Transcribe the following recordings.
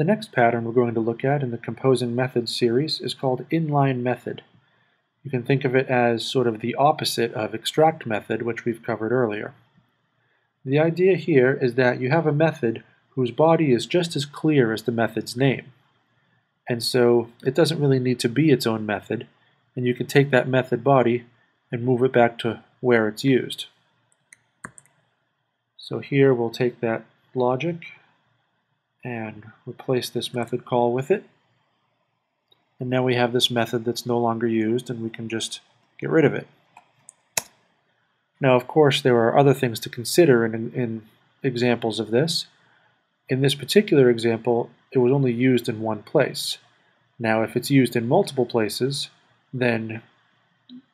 The next pattern we're going to look at in the composing methods series is called inline method. You can think of it as sort of the opposite of extract method, which we've covered earlier. The idea here is that you have a method whose body is just as clear as the method's name. And so it doesn't really need to be its own method, and you can take that method body and move it back to where it's used. So here we'll take that logic and replace this method call with it. And now we have this method that's no longer used and we can just get rid of it. Now, of course, there are other things to consider in, in examples of this. In this particular example, it was only used in one place. Now, if it's used in multiple places, then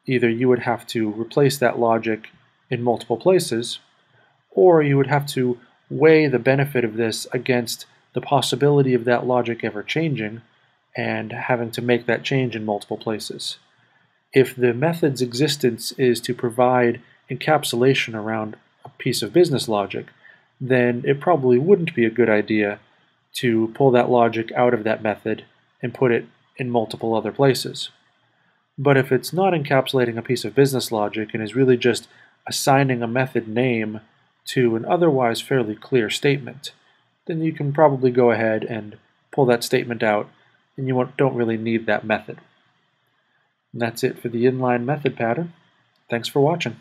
either you would have to replace that logic in multiple places, or you would have to weigh the benefit of this against the possibility of that logic ever changing and having to make that change in multiple places. If the method's existence is to provide encapsulation around a piece of business logic, then it probably wouldn't be a good idea to pull that logic out of that method and put it in multiple other places. But if it's not encapsulating a piece of business logic and is really just assigning a method name to an otherwise fairly clear statement, then you can probably go ahead and pull that statement out and you don't really need that method. And that's it for the inline method pattern. Thanks for watching.